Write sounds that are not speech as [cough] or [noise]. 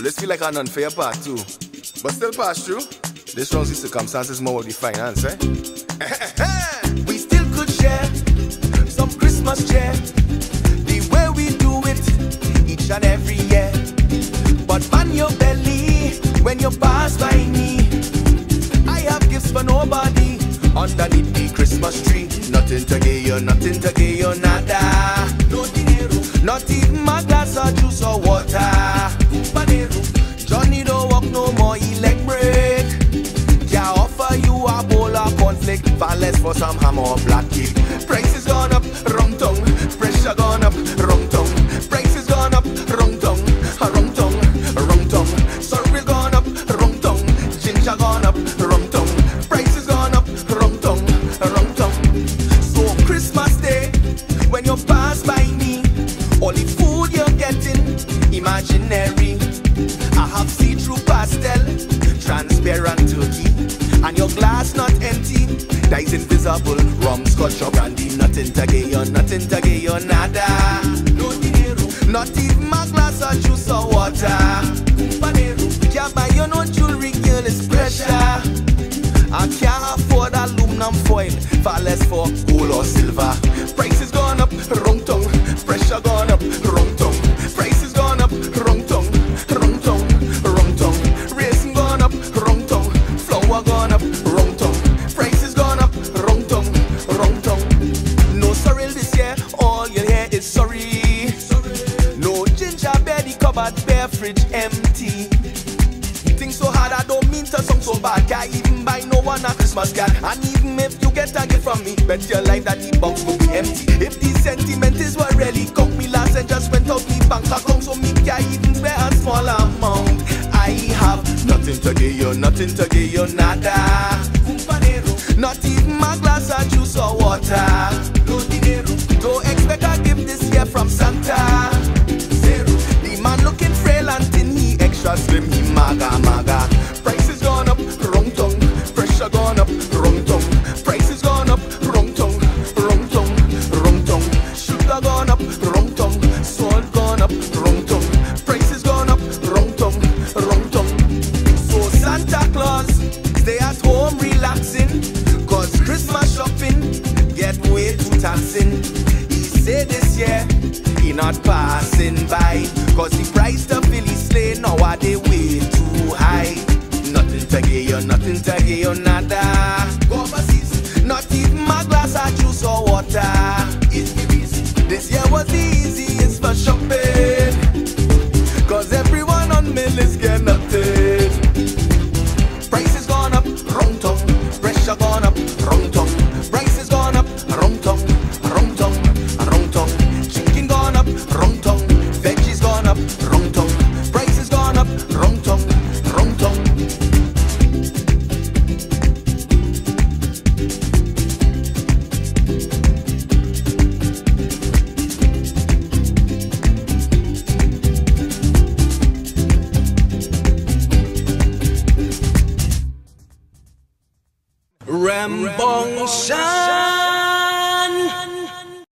But this feel like an unfair part too. But still pass through. This round's circumstances more the finance, eh? [laughs] we still could share some Christmas cheer. The way we do it each and every year. But man your belly when you pass by me. I have gifts for nobody underneath the Christmas tree. Nothing to give you, nothing to give you, nada. No dinero. Not even my glass of juice or water. You a bowl of cornflake, far for some ham or black cake. Prices gone up, rum tongue. Pressure gone up, rum tongue. Prices gone up, rum tongue, rum tongue, rum tongue. Sorrel gone up, rum tongue. Ginger gone up, rum tongue. Prices gone up, rum tongue, rum tongue. So Christmas Day, when you pass by me, all the food you're getting, imaginary. Glass not empty. Is invisible. Rum, scotch, or brandy, nothing to get you, nothing to get you, nada. No dinero, not even my glass of juice or water. Can't buy you no jewelry, girl, it's pressure. I can't afford aluminum foil, far less for gold or silver. Cupboard bare fridge empty. Think so hard, I don't mean to sound so bad. Can't even buy no one a Christmas card. And even if you get a gift from me, bet your life that the box will be empty. If these sentiments were really count me last and just went out me bank account, so me can't even spare a small amount. I have nothing to give you, nothing to give you, nada. Not even my glass of juice or water. Maga maga. Prices gone up, wrong tongue. Pressure gone up, wrong tongue. Prices gone up, wrong tongue, wrong tongue, wrong tongue. Sugar gone up, wrong tongue. Salt gone up, wrong tongue. Prices gone up, wrong tongue, wrong tongue. So Santa Claus, stay at home relaxing. Cause Christmas shopping get way too taxing. He said this year he not passing by. Cause the price fill his sleigh nowadays give you, nada. Not even my glass of Rambo